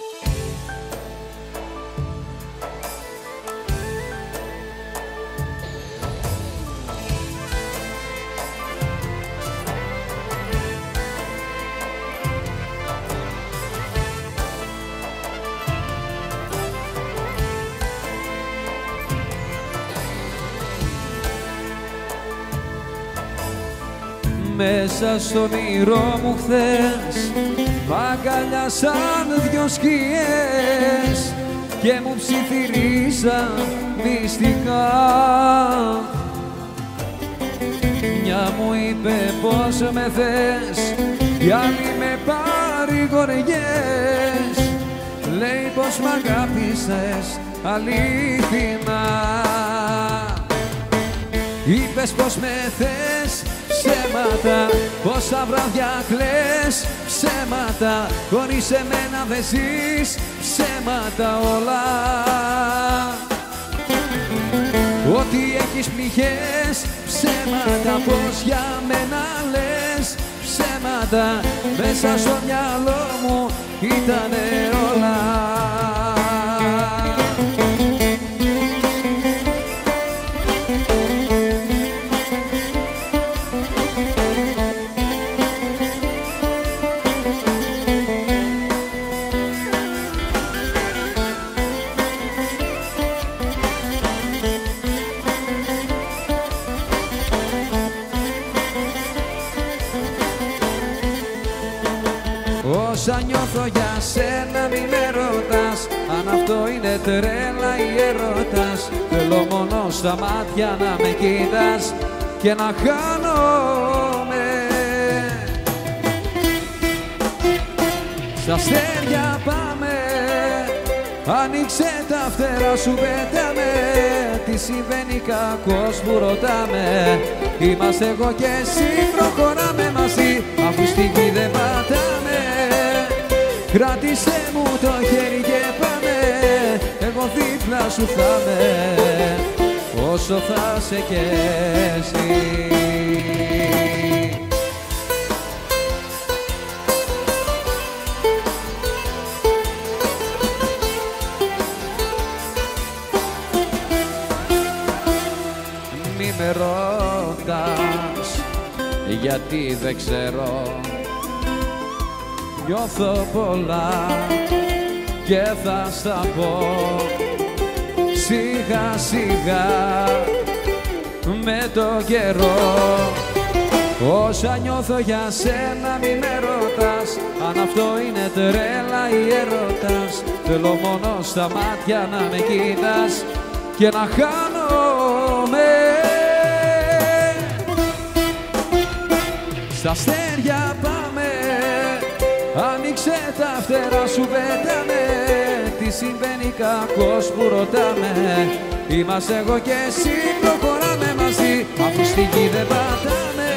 Yeah. Μέσα στον όνειρό μου χθες. Μ' αγκαλιάσαν δυο σκιές Και μου ψιθυρίσαν μυστικά. Μια μου είπε πως με θες Η άλλη με παρηγοριές. Λέει πως μ' αγάπησες αλήθινα Είπες πως με θες ψέματα Πόσα βράδια κλαις ψέματα Χωρίς εμένα δεν ζεις ψέματα όλα. Ότι έχεις πληγές ψέματα Πως για μένα λες ψέματα Μέσα στο μυαλό μου ήτανε όλα Όσα νιώθω για σένα μη με ρωτάς. Αν αυτό είναι τρέλα ή έρωτας Θέλω μόνο στα μάτια να με κοίτας Και να χάνομαι. Στα αστέρια πάμε Άνοιξε τα φτερά σου πέταμε. Τι συμβαίνει κακός που ρωτάμε. Είμαστε εγώ και εσύ προχωράμε μαζί. Αφού στη γη δεν πατάμε Κράτησε μου το χέρι και πάμε. Εγώ δίπλα σου θα με Όσο θα σε κι εσύ. Μη με ρωτάς γιατί δεν ξέρω Νιώθω πολλά και θα στα πω. Σιγά σιγά με το καιρό Όσα νιώθω για σένα μη με ρωτάς. Αν αυτό είναι τρέλα ή έρωτας Θέλω μόνο στα μάτια να με κοίτας Και να χάνομαι. Στα αστέρια πάμε Άνοιξε τα φτερά σου πέταμε Τι συμβαίνει κακός που ρωτάμε. Είμαστε εγώ και εσύ προχωράμε μαζί. Αφού στη γη δεν πατάμε.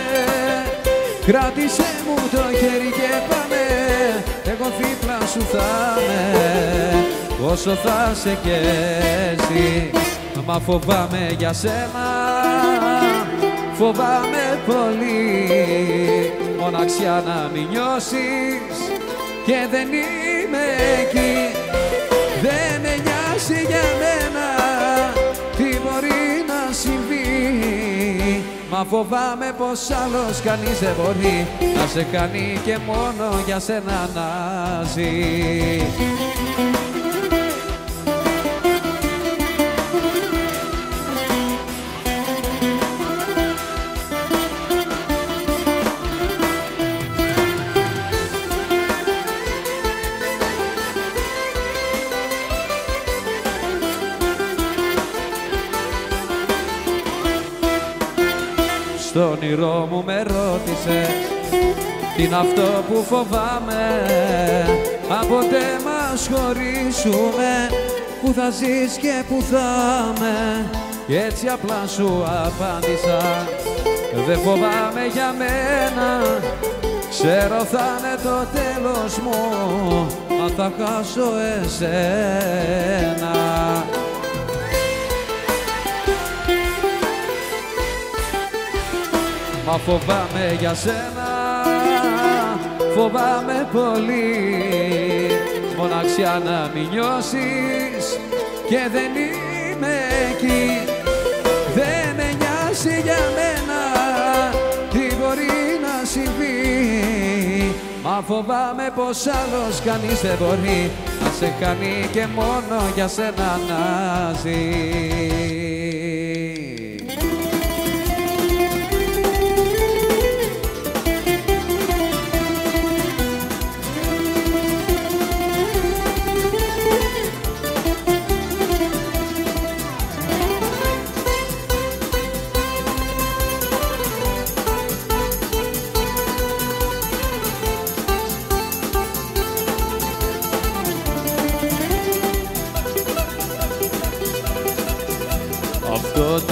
Κράτησε μου το χέρι και πάμε. Εγώ δίπλα σου θα είμαι. Όσο θα σε κι εσύ. Μα φοβάμαι για σένα. Φοβάμαι πολύ. Μοναξιά να μην νιώσεις Και δεν είμαι εκεί. Δεν με νοιάζει για μένα Τι μπορεί να συμβεί. Μα φοβάμαι πως άλλος κανείς δεν μπορεί Να σε κάνει και μόνο για σένα να ζει Στο όνειρό μου με ρώτησες Τι είναι αυτό που φοβάμαι; Αν ποτέ μας χωρίσουμε Που θα ζεις και που θα με Και έτσι απλά σου απάντησα Δεν φοβάμαι για μένα Ξέρω θα είναι το τέλος μου Αν θα χάσω εσένα Μα φοβάμαι για σένα, φοβάμαι πολύ. Μοναξιά δεξιά να μην νιώσεις και δεν είμαι εκεί. Δεν με νοιάζει για μένα τι μπορεί να συμβεί. Μα φοβάμαι πως άλλος κανείς δεν μπορεί να σε κάνει και μόνο για σένα να ζεις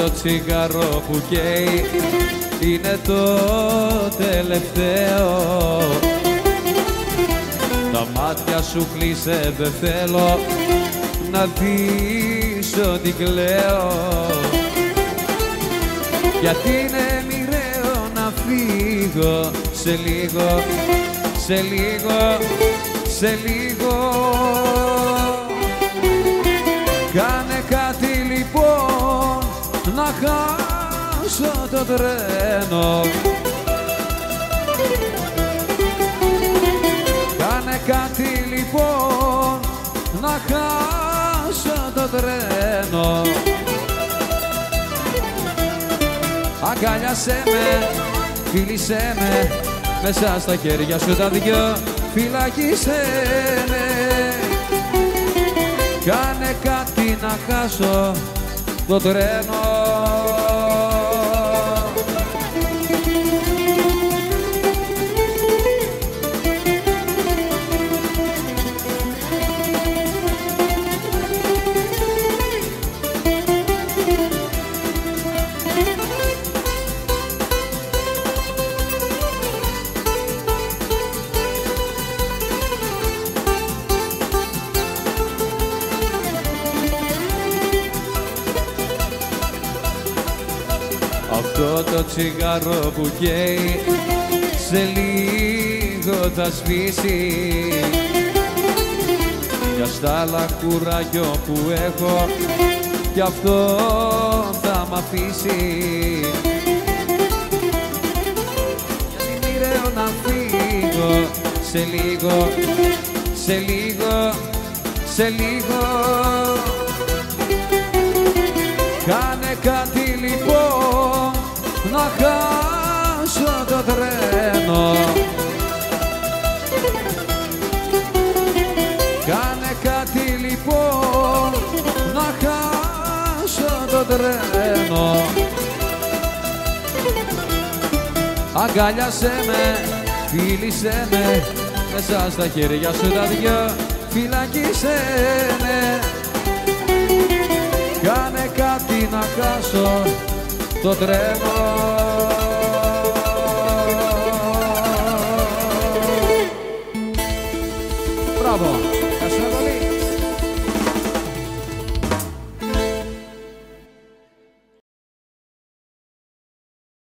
το τσιγάρο που καίει είναι το τελευταίο. Τα μάτια σου κλείσε δεν θέλω να δεις ότι κλαίω. Γιατί είναι μοιραίο να φύγω σε λίγο, σε λίγο, σε λίγο να χάσω το τρένο. Κάνε κάτι λοιπόν να χάσω το τρένο. Αγκάλιασέ με, φίλησέ με μέσα στα χέρια σου τα δυο φυλακίσέ με. Κάνε κάτι να χάσω το τρένο Αυτό το τσιγάρο που καίει σε λίγο θα σβήσει. Για στάλα κουράγιο που έχω κι αυτό θα μ' αφήσει. Γιατί μοιραίο να φύγω σε λίγο, σε λίγο, σε λίγο. Κάνε κάτι λοιπόν. να χάσω το τρένο. Κάνε κάτι λοιπόν να χάσω το τρένο. Αγκάλιασέ με, φίλησέ με μέσα στα χέρια σου τα δυο φυλακίσέ με. Κάνε κάτι να χάσω το τρένο